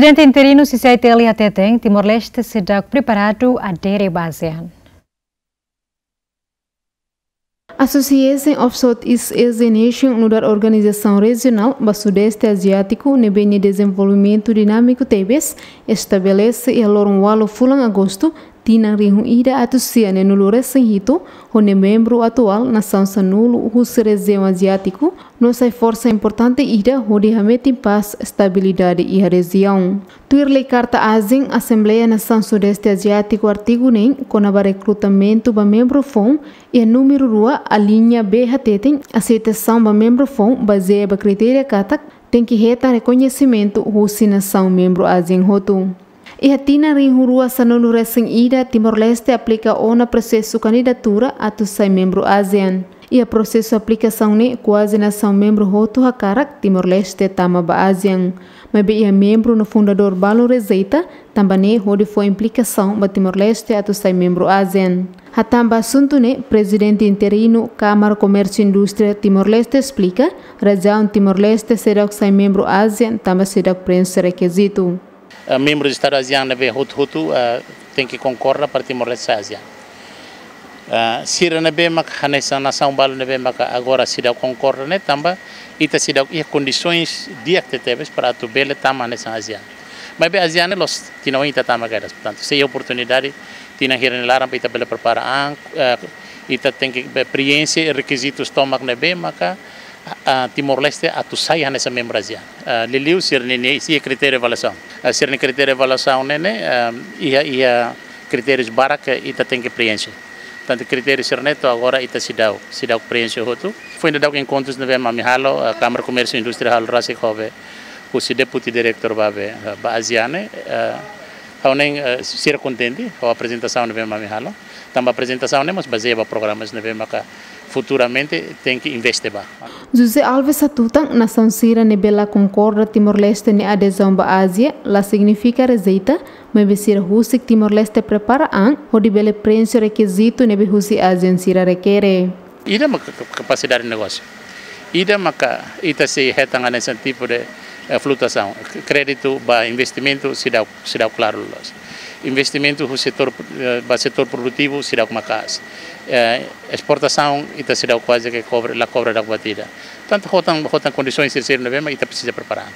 Presidente interino CCTL Ateteng, Timor-Leste sedang preparado a aderir ASEAN. Association of Southeast Asian Nation da Organização Regional do Sudeste Asiático Nebeni Desenvolvimento Dinâmico TEBES estabelece e um walo fulang agosto tinang rihung ida atu sia ne nulu reseng hito hone membro atual nação região asiático no sai força importante ida hode hametin paz estabilidade e região. Tuir carta azing Assembleia Nação Sudeste Asiático artigo nem conaba recrutamento ba membro fom e número rua a linha B hateten aceitação ba membro fom baseia ba critério katak tem que reta reconhecimento husi nação membro azing hotu. E a tina rinhurua sanonu resing ida Timor-Leste aplica ona processo candidatura atu sai membro ASEAN. E a processo aplicação ne quase nação membro hotu hakarak Timor-Leste tama ba ASEAN. Mas be ia membro no fundador Balo Rezeita, também onde foi implicação ba Timor-Leste atu sai membro ASEAN. Hatamba assunto ne, presidente interino Câmara Comércio e Indústria Timor-Leste explica, razão Timor-Leste será que sai membro ASEAN, também será que preenche requisito. Eh, membros do Estado asiano neve hutu hutu uh, tem que concorrer para Timor-Leste asiano. Uh, sira nebe mak hanesa nação balo nebe mak agora sida concorre né tamba ita sida ia condições dia que teve para tu bele tama nessa asiano. Mas be asiano los tinha ita tama garas, portanto, se oportunidade tinha hiren laram para ita bele preparar ita tem que experiência requisitos tomak nebe maka Timor-Leste atu sai nessa membro asiano. Uh, liliu sir ni si critério avaliação. Sir ni critério avaliação nene ia ia critérios baraka ita tem que preencher. Tanto critério sir neto agora ita se dá se dá preencher hotu. Foi ainda dá encontros neve mamihalo uh, Câmara Comércio e Indústria halo rasi kove. O si deputy director babe ba asiane Hau nem uh, ser contente com a apresentação neve mamihalo. Também a apresentação nemos baseia programas neve maka futuramente tem que investir. José Alves Satutang na São Sira nebela concorda Timor-Leste ne adesão ba Ásia, la significa receita, mas besir husik Timor-Leste prepara an, hodi bele prensa requisito nebe husi Ásia sira requere. Ida maka capacidade de negócio. Ida maka ita se retanga nesse tipo de uh, flutuação. Crédito ba investimento se dá se dá claro. Investimento no setor uh, setor produtivo se dá uma casa eh, exportação ita será quase que cobre la cobra da batida. Tanto rotan rotan condições de ser novembro ita precisa preparar.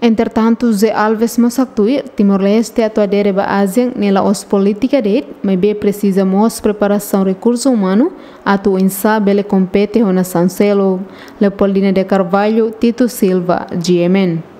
Entretanto, Zé Alves Mosaktui, Timor-Leste atuadere ba ASEAN nela os política de, mas bem precisa mos preparação recurso humano, atu insa bele compete na Sancelo, Leopoldina de Carvalho, Tito Silva, GMN.